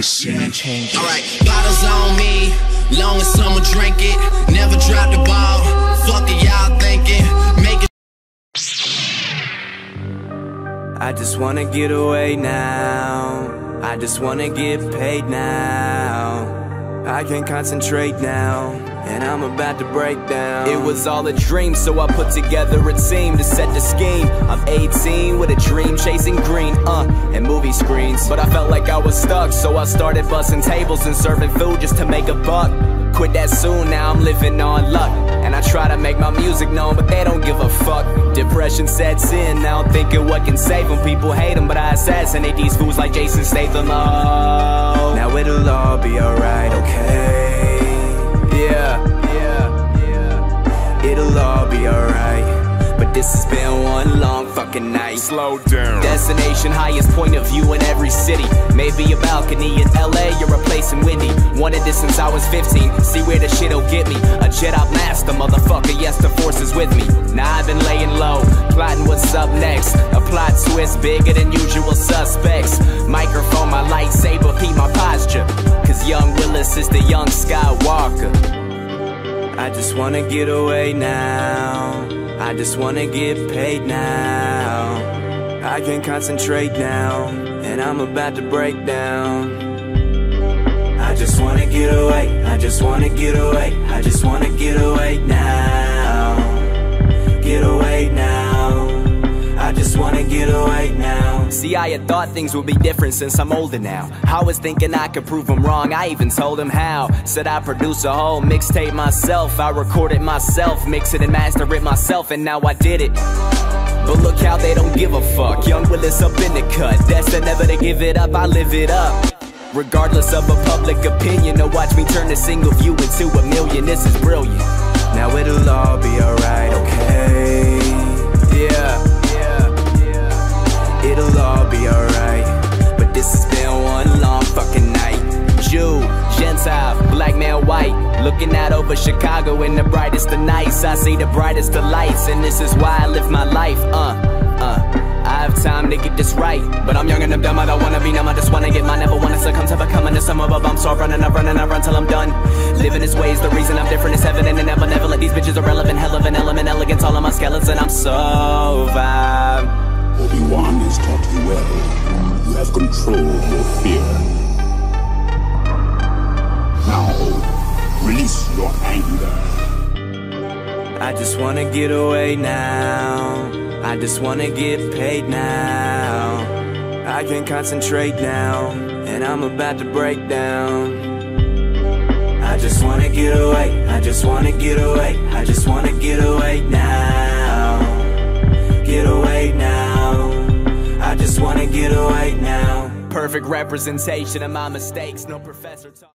I see. Alright, bottles on me, long as someone drink it. Never drop the ball. Fuck it, y'all thinking. Make it. I just wanna get away now. I just wanna get paid now. I can't concentrate now, and I'm about to break down. It was all a dream, so I put together a team to scheme. I'm 18 with a dream, chasing green, uh, and movie screens. But I felt like I was stuck, so I started busting tables and serving food just to make a buck. Quit that soon, now I'm living on luck. And I try to make my music known, but they don't give a fuck. Depression sets in, now I'm thinking what can save them. People hate them, but I assassinate these fools like Jason Statham. Oh, now it'll all be alright, okay? Fucking night. Slow down. Destination, highest point of view in every city. Maybe a balcony in LA or a place in Windy. Wanted this since I was 15. See where the shit'll get me. A Jedi master, motherfucker. Yes, the force is with me. Now I've been laying low, plotting what's up next. A plot twist bigger than usual suspects. Microphone, my lightsaber, peep my posture. Cause young Willis is the young Skywalker. I just wanna get away now. I just wanna get paid now. I can't concentrate now, and I'm about to break down. I just wanna get away, I just wanna get away, I just wanna get away now. Get away now. I just wanna get away now. See, I had thought things would be different since I'm older now. I was thinking I could prove them wrong, I even told him how. Said I'd produce a whole mixtape myself. I record it myself, mix it and master it myself, and now I did it. But look how they don't give a fuck. Young Willis up in the cut. Destined never to give it up, I live it up. Regardless of a public opinion, to watch me turn a single view into a million. This is brilliant. Now it'll all be alright, okay? Looking out over Chicago in the brightest of nights. I see the brightest of lights, and this is why I live my life. Uh, uh. I have time to get this right, but I'm young and I'm dumb. I don't wanna be numb. I just wanna get mine. Never wanna succumb to becoming the sum of a bum. So I run and I run and I run till I'm done. Living this way is the reason I'm different. It's evident and never, never let these bitches irrelevant. Hell of an element, elegance, all of my skeleton. I'm so vibe. Release your anger. I just wanna get away now. I just wanna get paid now. I can concentrate now, and I'm about to break down. I just wanna get away, I just wanna get away, I just wanna get away now. Get away now. I just wanna get away now. Perfect representation of my mistakes, no professor talk.